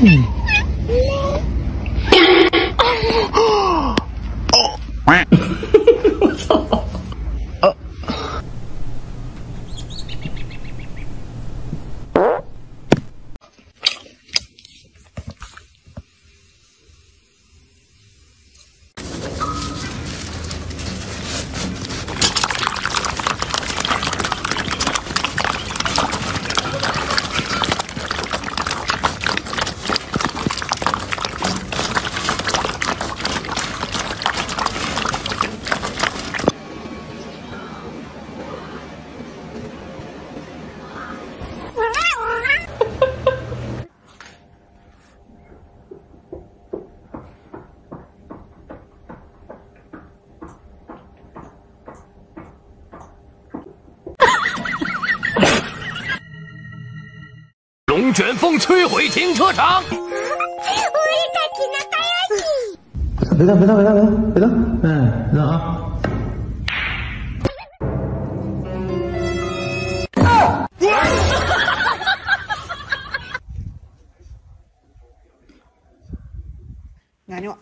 嗯。风摧毁停车场。别动别动别动别动别动哎别动啊啊滚俺娘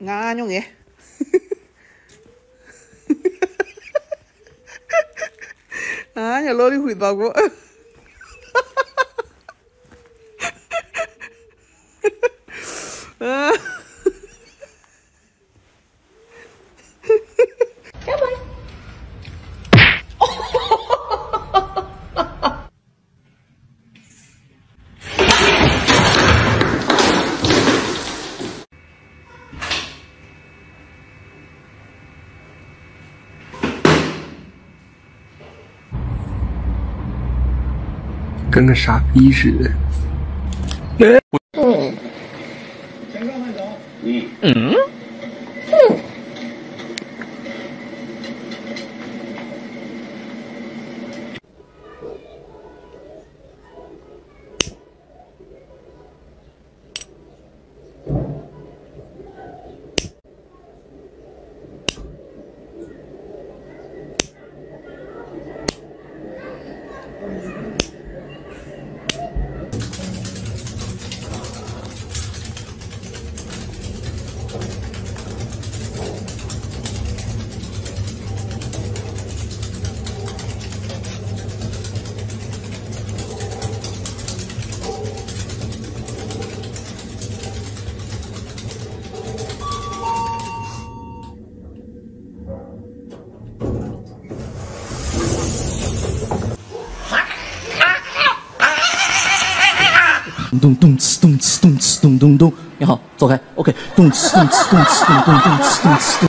俺俺娘给俺家老李会把我跟个傻逼似的。咚咚哧咚哧咚哧咚咚咚，你好，走开，OK，咚哧咚哧咚哧咚咚咚哧咚哧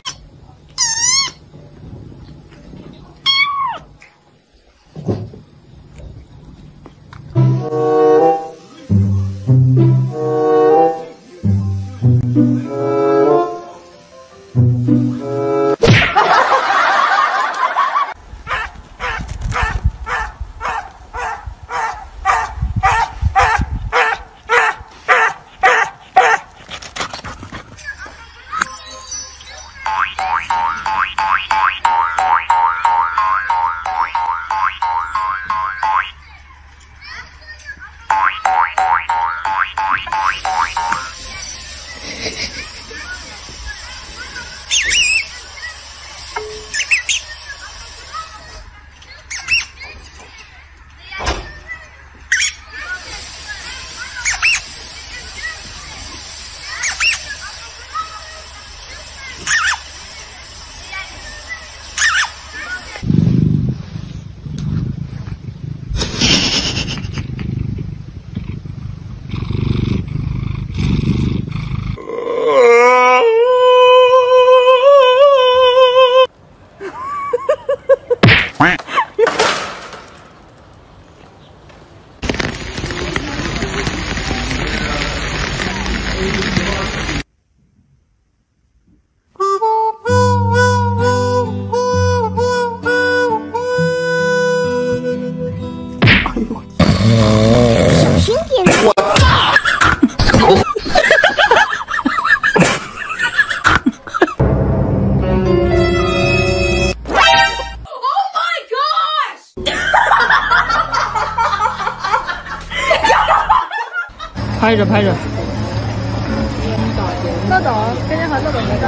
豆豆，跟着和豆豆合照。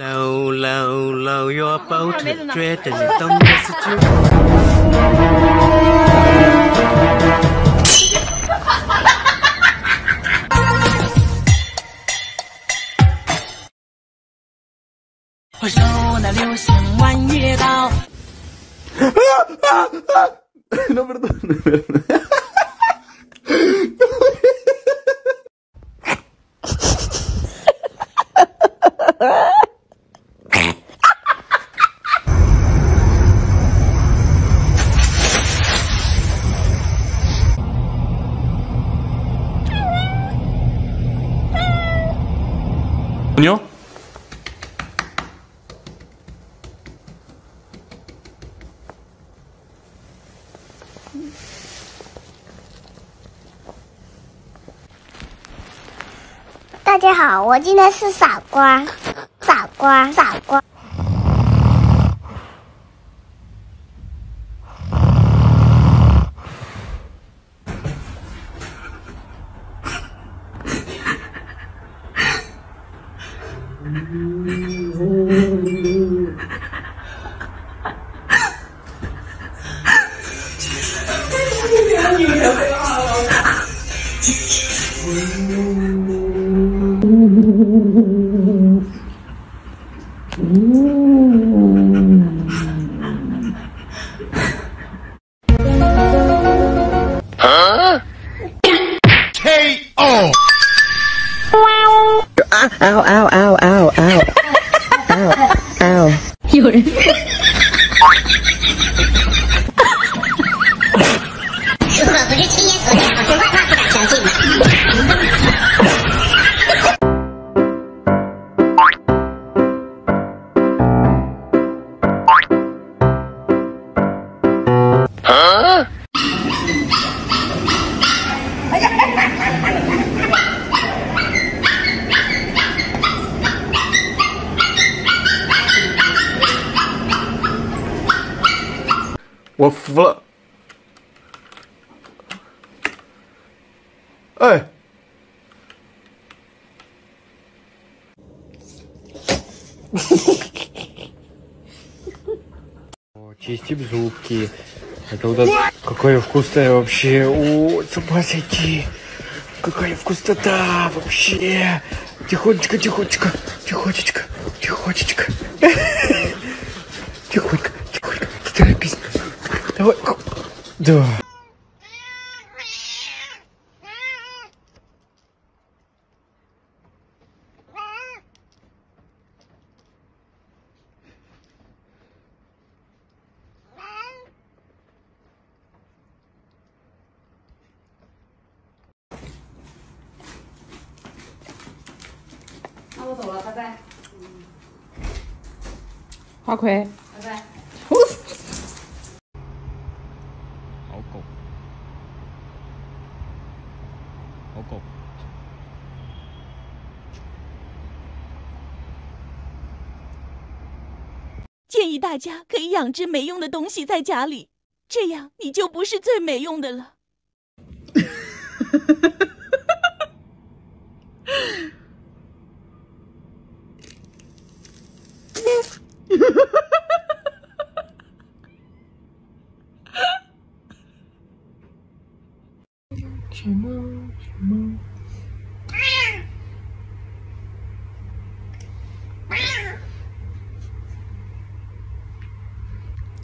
Low, low, low your boat, dread and don't miss it. 回首那流星弯月刀。no, perdón, 好，我今天是傻瓜，傻瓜，傻瓜。啊！嗷嗷嗷嗷我服了。哎，Чистим зубки. Это у нас какая вкусная вообще. О, с ума сойти. Какая вкуснота вообще. Тихонечко, тихонечко, тихонечко, тихонечко. Тихонько, Да. 建议大家可以养只没用的东西在家里，这样你就不是最没用的了。什么什么？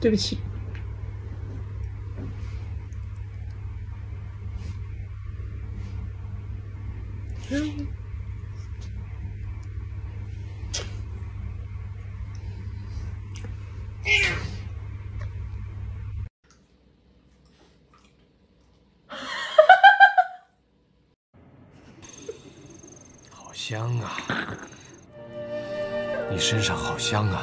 对不起。嗯。好香啊！你身上好香啊！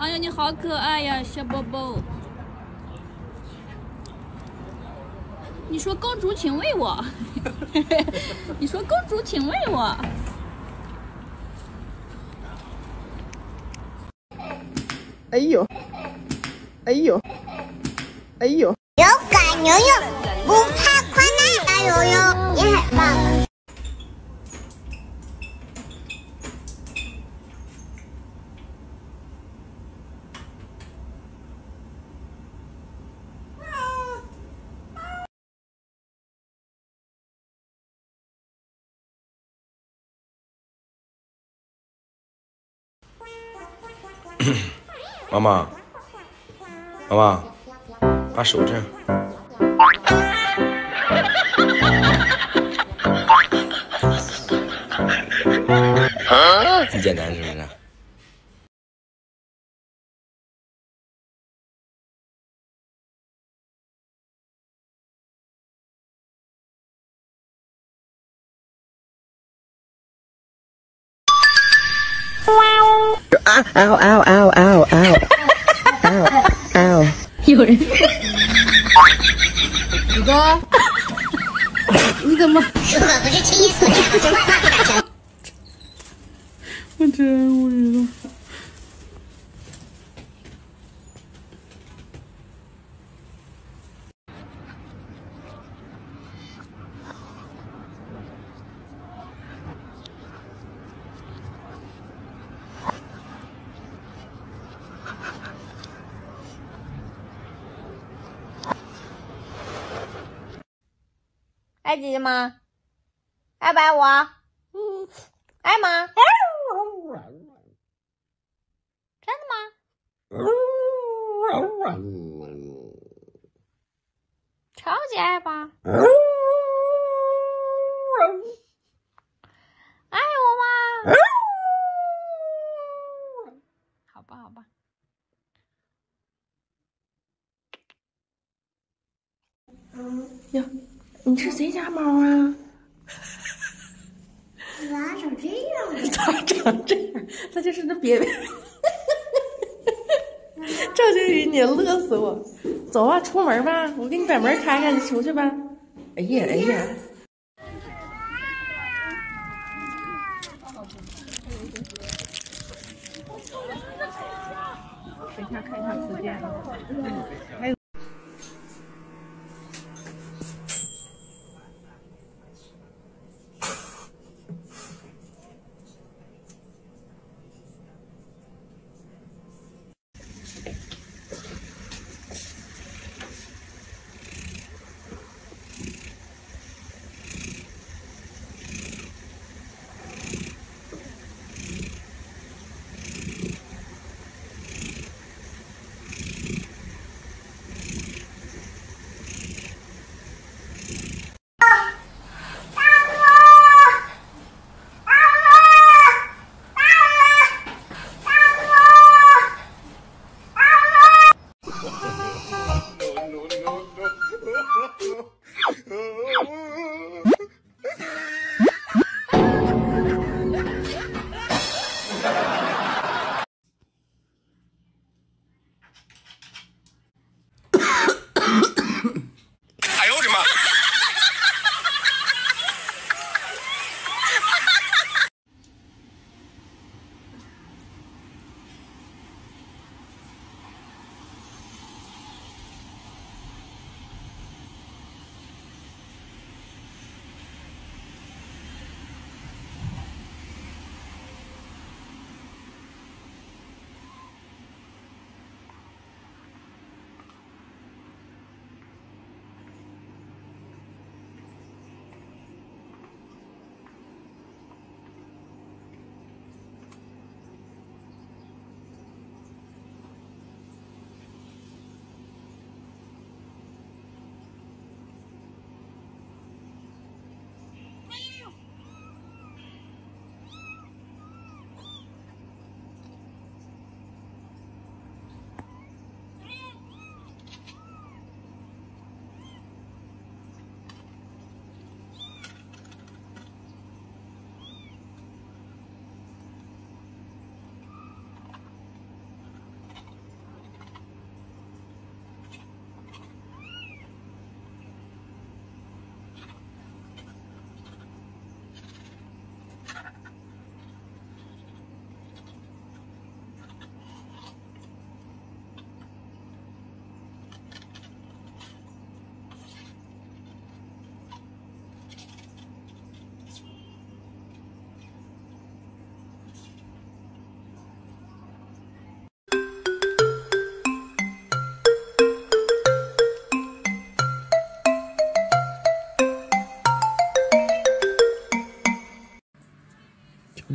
哎呀，你好可爱呀，小宝宝。你说公主请喂我，你说公主请喂我。哎呦，哎呦，哎呦！勇敢游泳，不怕困难。敢游泳妈妈，妈妈，把手这样。很简单，是不是？嗷嗷嗷嗷嗷嗷嗷！有人。宇哥，你怎么？我不是亲死你。我真无语了。爱姐姐吗？爱不爱我？嗯，爱吗？真的吗？超级爱吧？爱我吗？好吧，好吧。呀，你是谁家猫啊？咋长这样？咋长这样？他就是那别别。赵经理，你乐死我！走啊，出门吧，我给你把门开开，你出去吧。哎呀，哎呀。等一下看一下时间。还有。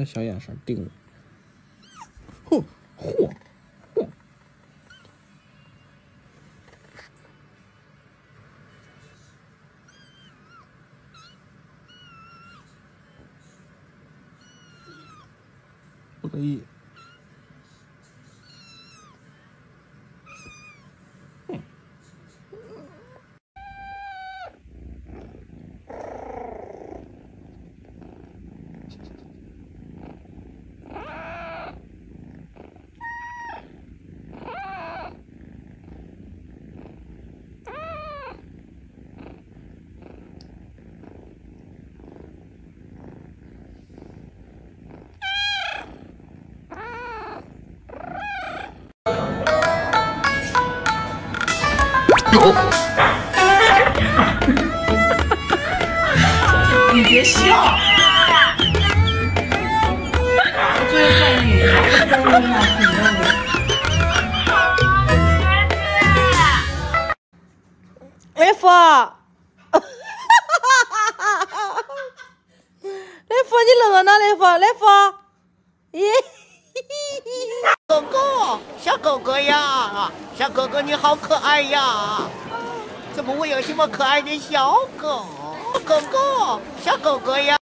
小眼神盯我，别笑。作业算你，不中吗？挺认为。雷福，雷福，你愣呢？雷福，雷福，咦？狗狗，小狗狗呀，小狗狗你好可爱呀！怎么会有这么可爱的小狗？狗狗，小狗狗呀！